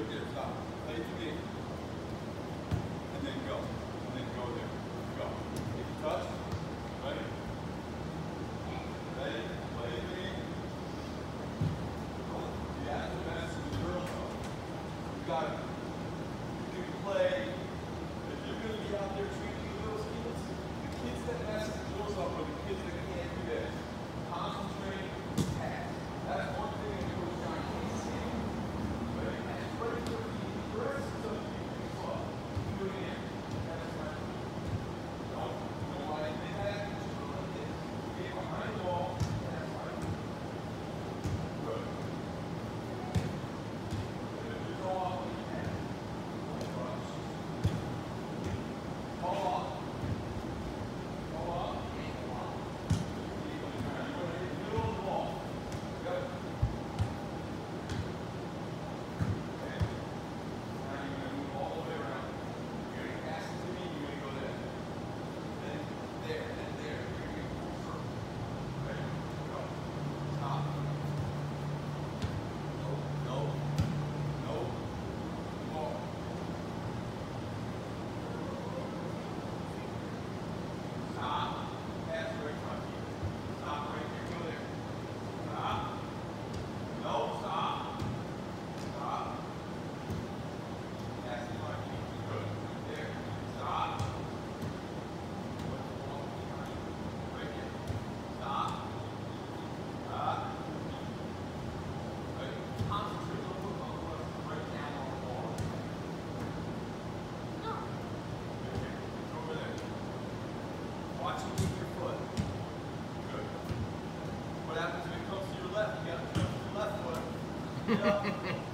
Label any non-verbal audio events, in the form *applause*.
right there, top. Play it. And then go. And then go there. Go. If you touch, ready? Ready? Play it. The actual pass the girl. You got it. You can play. If you're going to be out there treating *laughs* Yeah.